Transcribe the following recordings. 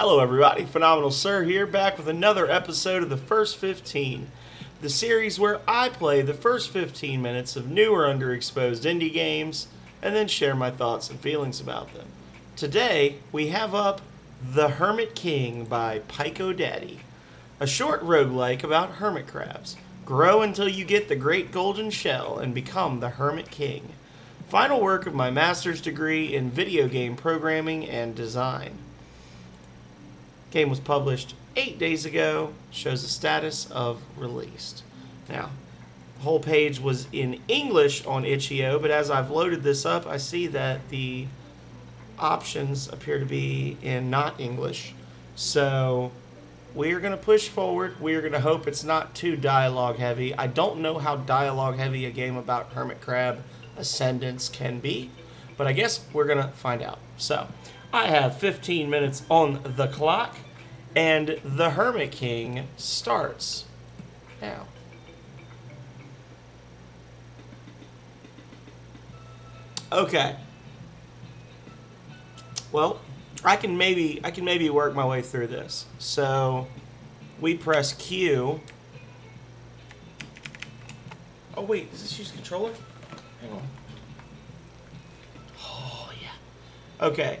Hello, everybody. Phenomenal Sir here, back with another episode of the First 15, the series where I play the first 15 minutes of new or underexposed indie games and then share my thoughts and feelings about them. Today, we have up The Hermit King by Pico Daddy, a short roguelike about hermit crabs. Grow until you get the great golden shell and become the Hermit King. Final work of my master's degree in video game programming and design. Game was published eight days ago. Shows the status of released. Now, the whole page was in English on itch.io, but as I've loaded this up, I see that the options appear to be in not English. So we are going to push forward. We are going to hope it's not too dialogue heavy. I don't know how dialogue heavy a game about Hermit Crab Ascendance can be, but I guess we're going to find out. So I have 15 minutes on the clock, and the Hermit King starts now. Okay. Well, I can maybe I can maybe work my way through this. So we press Q. Oh wait, does this use controller? Hang on. Oh yeah. Okay.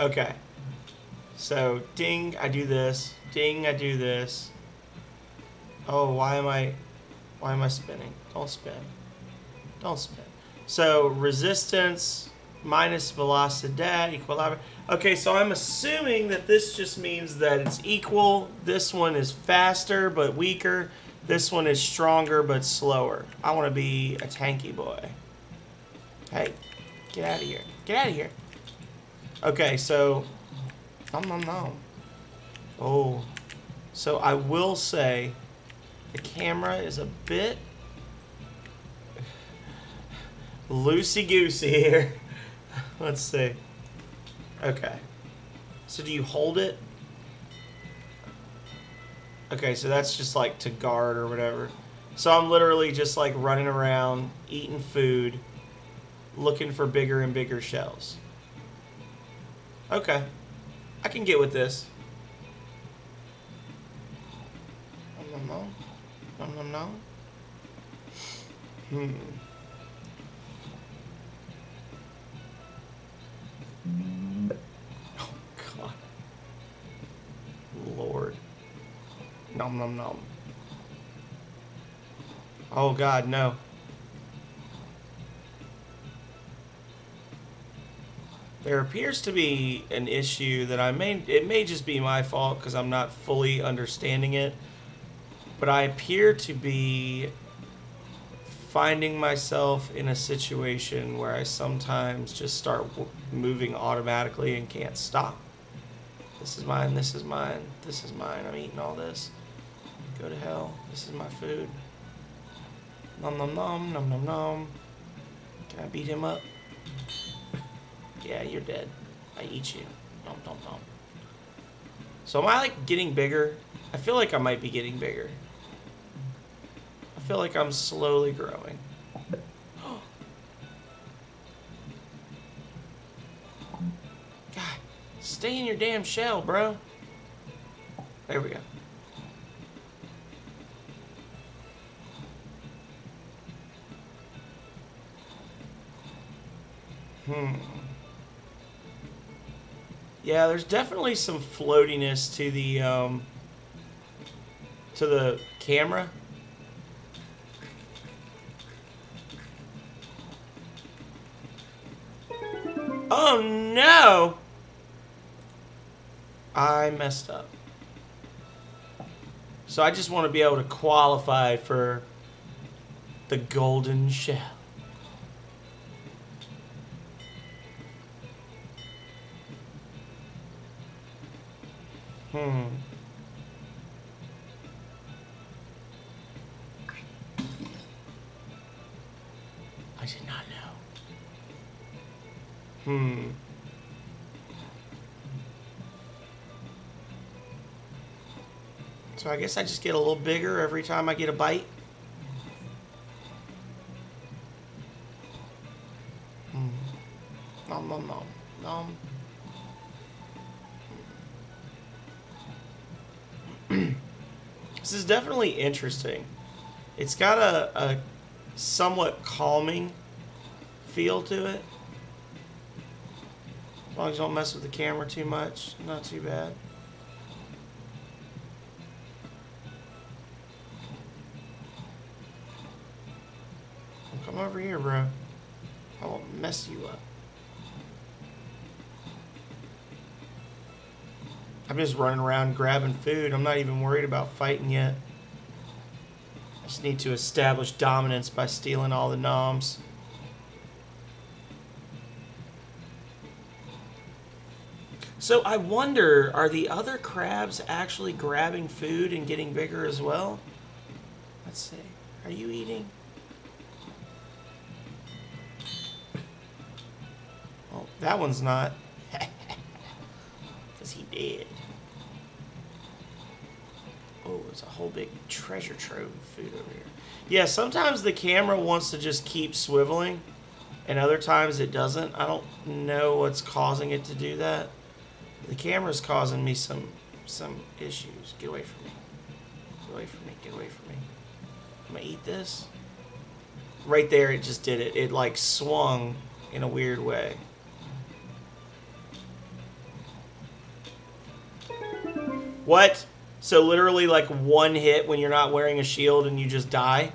Okay. So ding, I do this. Ding, I do this. Oh, why am I why am I spinning? Don't spin. Don't spin. So resistance minus velocity equilibrium. Okay, so I'm assuming that this just means that it's equal. This one is faster but weaker. This one is stronger but slower. I want to be a tanky boy. Hey, get out of here. Get out of here. Okay, so... Nom nom nom. Oh. So I will say the camera is a bit loosey-goosey here. Let's see. Okay. So do you hold it? Okay, so that's just like to guard or whatever. So I'm literally just like running around, eating food, looking for bigger and bigger shells. Okay. I can get with this. Nom, nom, nom. Nom, nom, nom. Hmm. Oh, God. Lord. Nom, nom, nom. Oh, God, no. There appears to be an issue that I may, it may just be my fault because I'm not fully understanding it, but I appear to be finding myself in a situation where I sometimes just start moving automatically and can't stop. This is mine, this is mine, this is mine, I'm eating all this. Go to hell, this is my food. Nom nom nom, nom nom nom. Can I beat him up? Yeah, you're dead. I eat you. So am I like getting bigger? I feel like I might be getting bigger. I feel like I'm slowly growing. God, stay in your damn shell, bro. There we go. Hmm. Yeah, there's definitely some floatiness to the um, to the camera. Oh no! I messed up. So I just want to be able to qualify for the golden shell. Hmm. I did not know. Hmm. So I guess I just get a little bigger every time I get a bite. Definitely interesting. It's got a, a somewhat calming feel to it. As long as you don't mess with the camera too much, not too bad. Come over here, bro. I will mess you up. I'm just running around grabbing food. I'm not even worried about fighting yet. I just need to establish dominance by stealing all the noms. So I wonder, are the other crabs actually grabbing food and getting bigger as well? Let's see. Are you eating? Oh, that one's not. Because he did. There's a whole big treasure trove of food over here. Yeah, sometimes the camera wants to just keep swiveling, and other times it doesn't. I don't know what's causing it to do that. The camera's causing me some some issues. Get away from me. Get away from me. Get away from me. I'm gonna eat this. Right there, it just did it. It like swung in a weird way. What? So literally like one hit when you're not wearing a shield and you just die?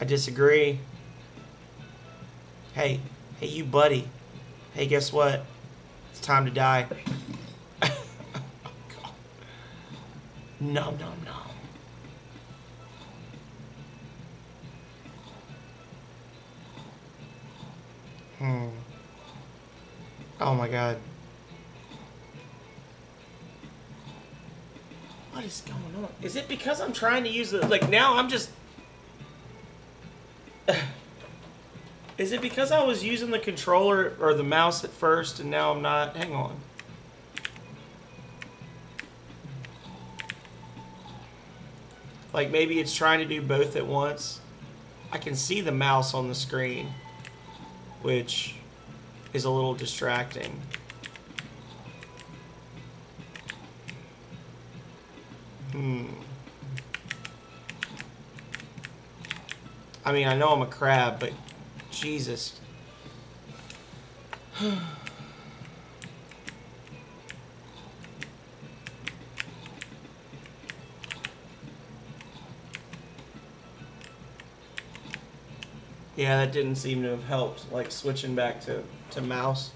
I disagree. Hey, hey you buddy. Hey, guess what? It's time to die. Nom nom nom. Hmm. Oh my god. What is going on? Is it because I'm trying to use the like now I'm just Is it because I was using the controller or the mouse at first and now I'm not? Hang on. Like maybe it's trying to do both at once. I can see the mouse on the screen, which is a little distracting. I mean, I know I'm a crab, but Jesus. yeah, that didn't seem to have helped, like switching back to, to mouse.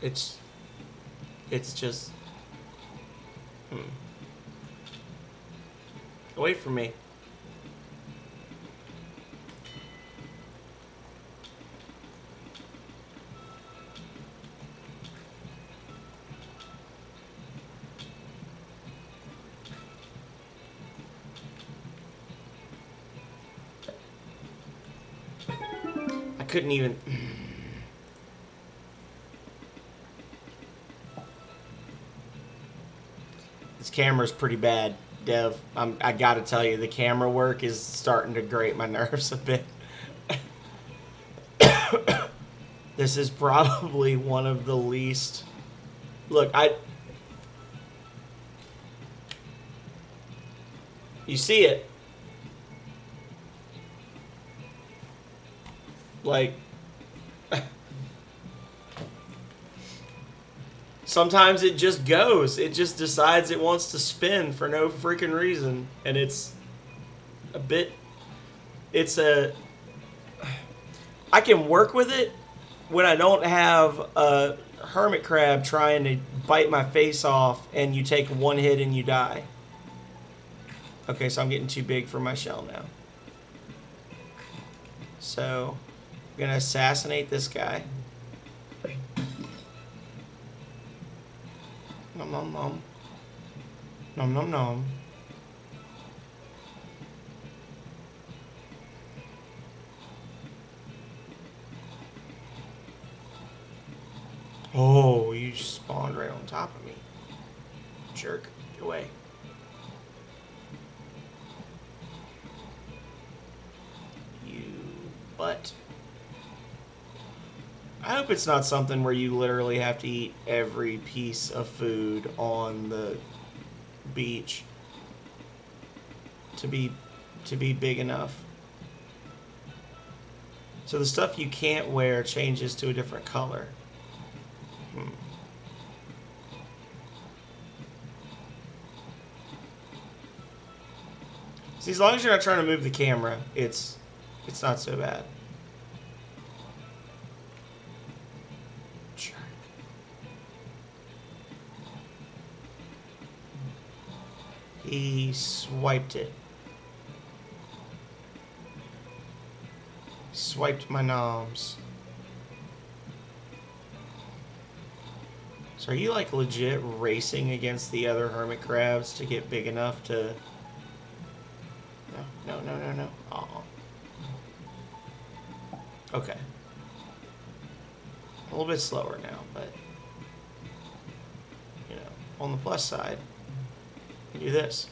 It's it's just hmm. Away from me. Couldn't even. This camera's pretty bad. Dev, I'm, I gotta tell you, the camera work is starting to grate my nerves a bit. this is probably one of the least. Look, I. You see it. Like. sometimes it just goes. It just decides it wants to spin for no freaking reason, and it's a bit. It's a. I can work with it when I don't have a hermit crab trying to bite my face off, and you take one hit and you die. Okay, so I'm getting too big for my shell now. So, I'm gonna assassinate this guy. Nom nom nom. Nom nom nom. Oh, you spawned right on top of me. Jerk. Get away. You butt. I hope it's not something where you literally have to eat every piece of food on the beach. to be to be big enough. So the stuff you can't wear changes to a different color. Hmm. See, as long as you're not trying to move the camera, it's it's not so bad. He swiped it. Swiped my noms. So are you like legit racing against the other hermit crabs to get big enough to... No, no, no, no, no. Aw. Okay. A little bit slower now, but... You know, on the plus side, you do this.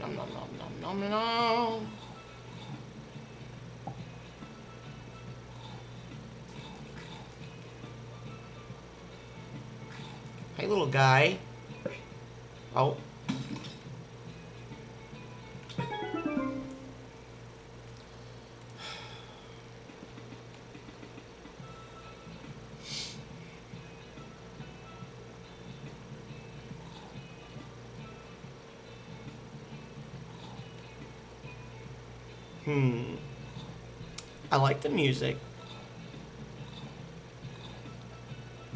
nom nom nom nom nom nom. Hey, little guy. Oh. Hmm. I like the music.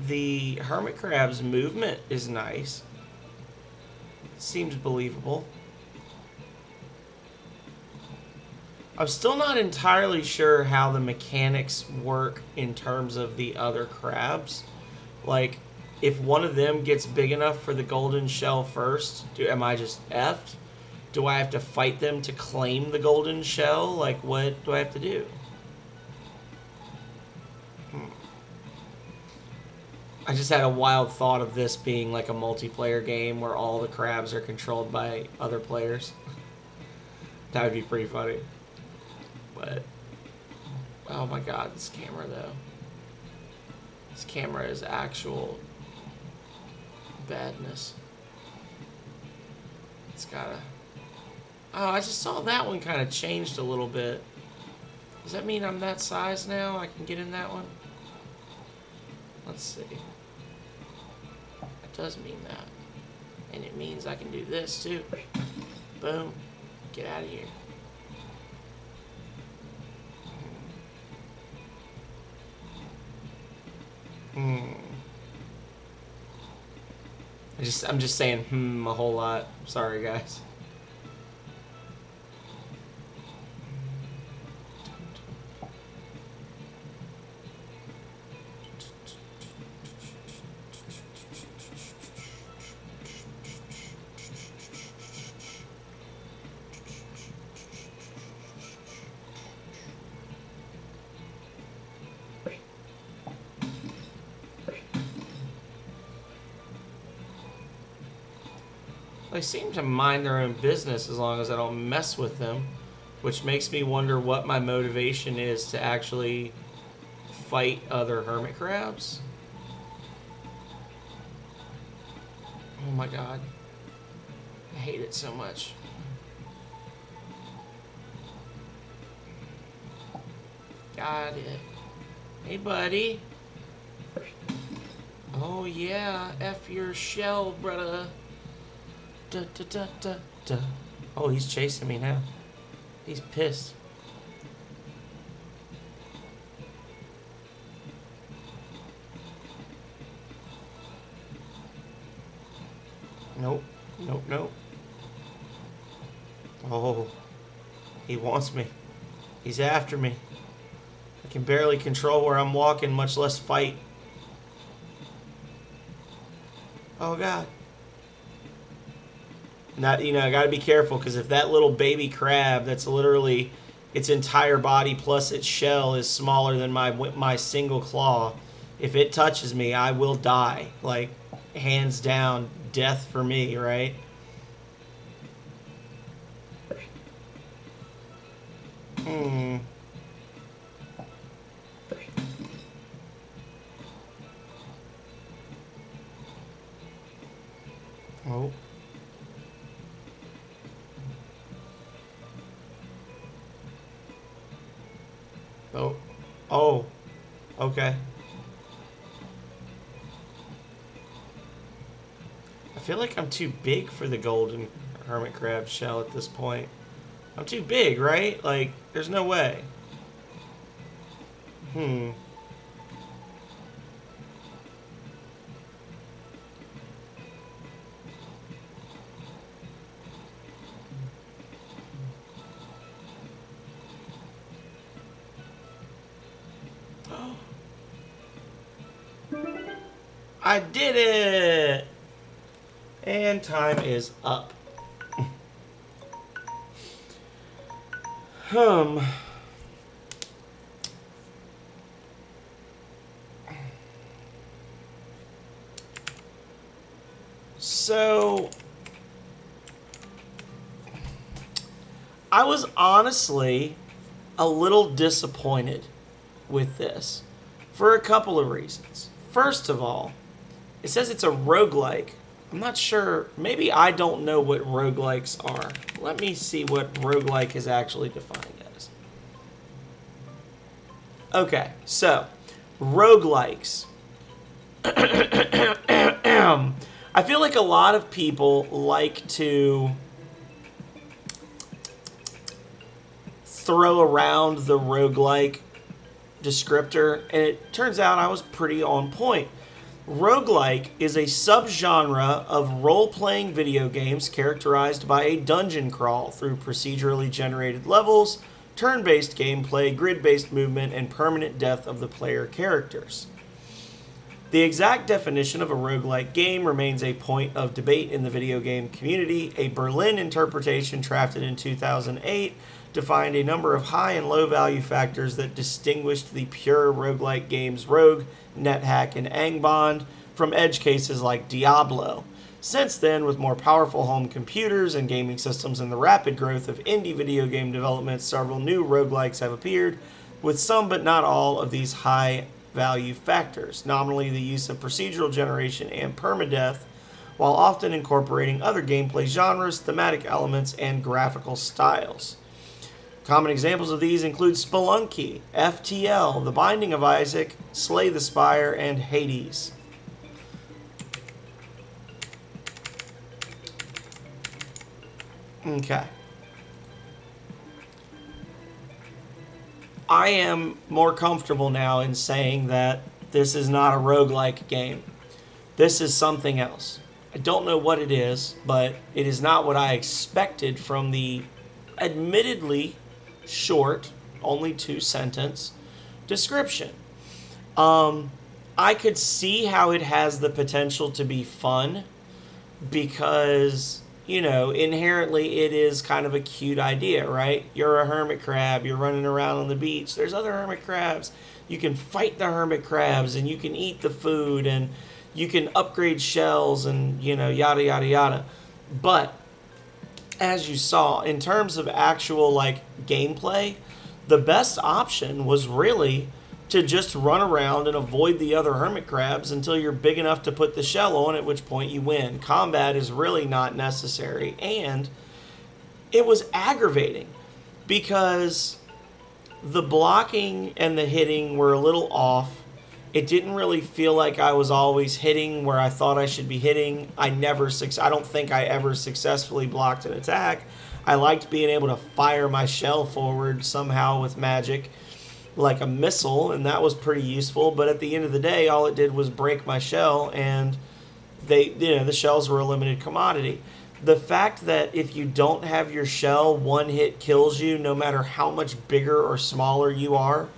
The hermit crab's movement is nice. Seems believable. I'm still not entirely sure how the mechanics work in terms of the other crabs. Like, if one of them gets big enough for the golden shell first, do am I just effed? Do I have to fight them to claim the golden shell? Like, what do I have to do? Hmm. I just had a wild thought of this being like a multiplayer game where all the crabs are controlled by other players. that would be pretty funny. But, oh my god, this camera though. This camera is actual badness. It's gotta. Oh, I just saw that one kind of changed a little bit. Does that mean I'm that size now? I can get in that one? Let's see. It does mean that. And it means I can do this too. Boom. Get out of here. Hmm. I just I'm just saying hmm a whole lot. Sorry guys. Seem to mind their own business as long as I don't mess with them, which makes me wonder what my motivation is to actually fight other hermit crabs. Oh my god. I hate it so much. Got it. Hey, buddy. Oh, yeah. F your shell, brother. Da, da, da. Oh, he's chasing me now. He's pissed. Nope. Nope, nope. Oh. He wants me. He's after me. I can barely control where I'm walking, much less fight. Oh, God. Not you know, I got to be careful because if that little baby crab, that's literally its entire body plus its shell is smaller than my my single claw. If it touches me, I will die. Like hands down, death for me, right? Hmm. Too big for the golden hermit crab shell at this point. I'm too big, right? Like, there's no way. Hmm. I did it! And time is up. Hmm. So, I was honestly a little disappointed with this for a couple of reasons. First of all, it says it's a roguelike. I'm not sure. Maybe I don't know what roguelikes are. Let me see what roguelike is actually defined as. Okay, so roguelikes. I feel like a lot of people like to throw around the roguelike descriptor, and it turns out I was pretty on point. Roguelike is a subgenre of role playing video games characterized by a dungeon crawl through procedurally generated levels, turn based gameplay, grid based movement, and permanent death of the player characters. The exact definition of a roguelike game remains a point of debate in the video game community. A Berlin interpretation drafted in 2008 defined a number of high and low value factors that distinguished the pure roguelike games Rogue, NetHack, and Angband from edge cases like Diablo. Since then, with more powerful home computers and gaming systems and the rapid growth of indie video game development, several new roguelikes have appeared, with some but not all of these high value factors, nominally the use of procedural generation and permadeath, while often incorporating other gameplay genres, thematic elements, and graphical styles. Common examples of these include Spelunky, FTL, The Binding of Isaac, Slay the Spire, and Hades. Okay. I am more comfortable now in saying that this is not a roguelike game. This is something else. I don't know what it is, but it is not what I expected from the admittedly short, only two sentence description. Um, I could see how it has the potential to be fun because, you know, inherently it is kind of a cute idea, right? You're a hermit crab, you're running around on the beach, there's other hermit crabs. You can fight the hermit crabs and you can eat the food and you can upgrade shells and, you know, yada, yada, yada. But as you saw, in terms of actual like gameplay, the best option was really to just run around and avoid the other hermit crabs until you're big enough to put the shell on, at which point you win. Combat is really not necessary, and it was aggravating because the blocking and the hitting were a little off it didn't really feel like I was always hitting where I thought I should be hitting. I never, I don't think I ever successfully blocked an attack. I liked being able to fire my shell forward somehow with magic, like a missile, and that was pretty useful. But at the end of the day, all it did was break my shell, and they, you know, the shells were a limited commodity. The fact that if you don't have your shell, one hit kills you, no matter how much bigger or smaller you are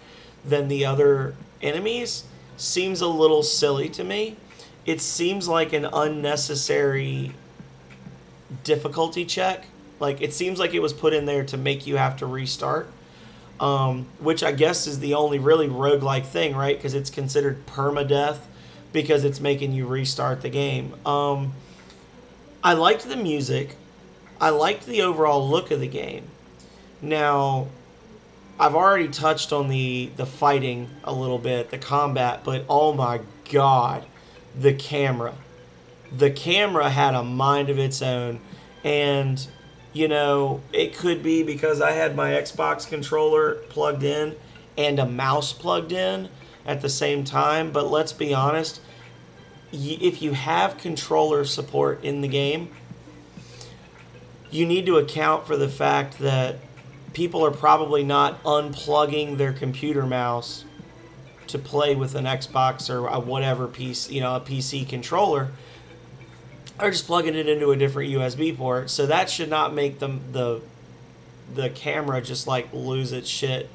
than the other enemies seems a little silly to me. It seems like an unnecessary difficulty check. Like it seems like it was put in there to make you have to restart. Um, which I guess is the only really roguelike thing, right? Because it's considered permadeath because it's making you restart the game. Um, I liked the music. I liked the overall look of the game. Now, I've already touched on the the fighting a little bit, the combat, but oh my god, the camera. The camera had a mind of its own and you know, it could be because I had my Xbox controller plugged in and a mouse plugged in at the same time. But let's be honest, if you have controller support in the game, you need to account for the fact that people are probably not unplugging their computer mouse to play with an Xbox or whatever piece, you know, a PC controller, are just plugging it into a different USB port. So that should not make them the the camera just like lose its shit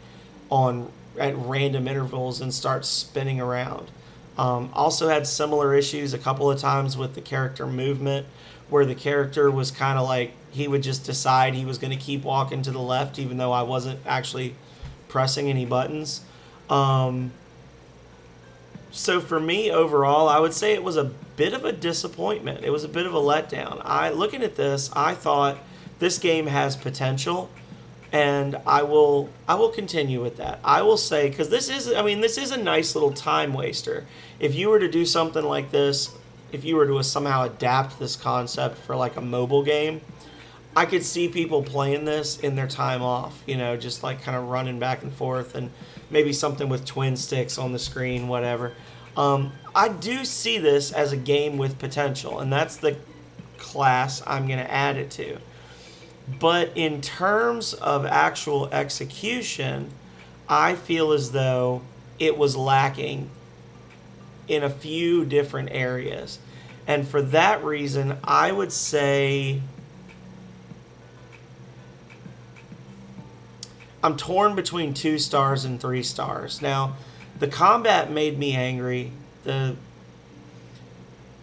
on at random intervals and start spinning around. Um, also had similar issues a couple of times with the character movement, where the character was kind of like he would just decide he was going to keep walking to the left, even though I wasn't actually pressing any buttons. Um, so for me overall, I would say it was a bit of a disappointment. It was a bit of a letdown. I looking at this, I thought this game has potential and I will I will continue with that. I will say cuz this is I mean this is a nice little time waster. If you were to do something like this, if you were to somehow adapt this concept for like a mobile game, I could see people playing this in their time off, you know, just like kind of running back and forth and maybe something with twin sticks on the screen, whatever. Um, I do see this as a game with potential, and that's the class I'm going to add it to. But in terms of actual execution, I feel as though it was lacking in a few different areas. And for that reason, I would say I'm torn between two stars and three stars. Now, the combat made me angry. The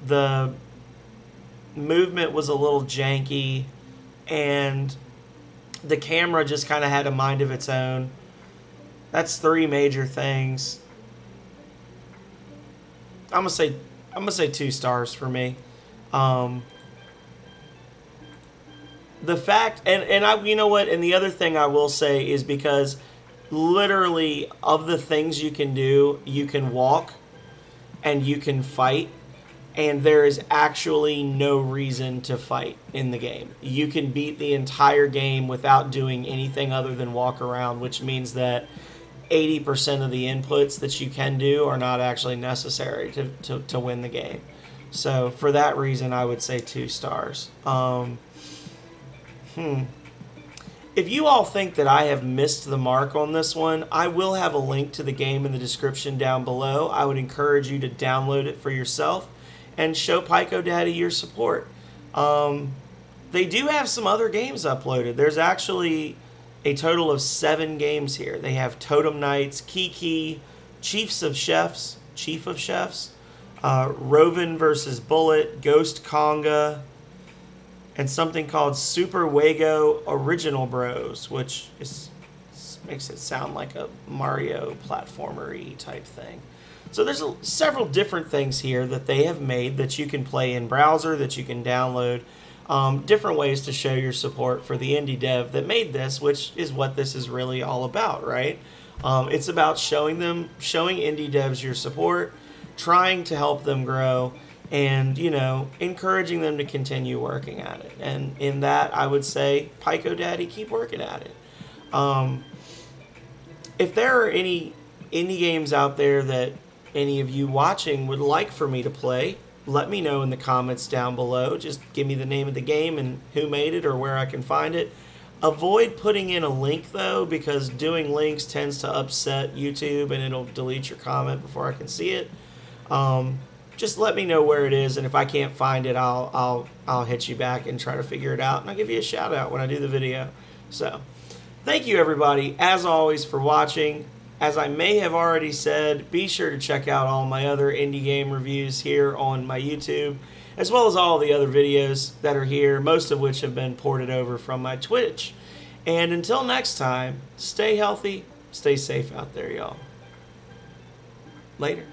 the movement was a little janky and the camera just kind of had a mind of its own. That's three major things. I'm gonna say I'm gonna say two stars for me. Um, the fact and and I you know what and the other thing I will say is because literally of the things you can do, you can walk and you can fight and there is actually no reason to fight in the game. You can beat the entire game without doing anything other than walk around, which means that 80% of the inputs that you can do are not actually necessary to, to, to win the game. So, for that reason, I would say two stars. Um, hmm. If you all think that I have missed the mark on this one, I will have a link to the game in the description down below. I would encourage you to download it for yourself and show Pico Daddy your support. Um, they do have some other games uploaded. There's actually a total of seven games here. They have Totem Knights, Kiki, Chiefs of Chefs, Chief of Chefs, uh, Roven versus Bullet, Ghost Conga, and something called Super Wago Original Bros, which is makes it sound like a Mario platformery type thing. So there's a, several different things here that they have made that you can play in browser, that you can download, um, different ways to show your support for the indie dev that made this, which is what this is really all about, right? Um, it's about showing them, showing indie devs your support, trying to help them grow, and you know, encouraging them to continue working at it. And in that, I would say, Pico Daddy, keep working at it. Um, if there are any indie games out there that any of you watching would like for me to play, let me know in the comments down below. Just give me the name of the game and who made it or where I can find it. Avoid putting in a link though, because doing links tends to upset YouTube and it'll delete your comment before I can see it. Um, just let me know where it is, and if I can't find it, I'll I'll I'll hit you back and try to figure it out, and I'll give you a shout out when I do the video. So, thank you everybody, as always, for watching. As I may have already said, be sure to check out all my other indie game reviews here on my YouTube, as well as all the other videos that are here, most of which have been ported over from my Twitch. And until next time, stay healthy, stay safe out there, y'all. Later.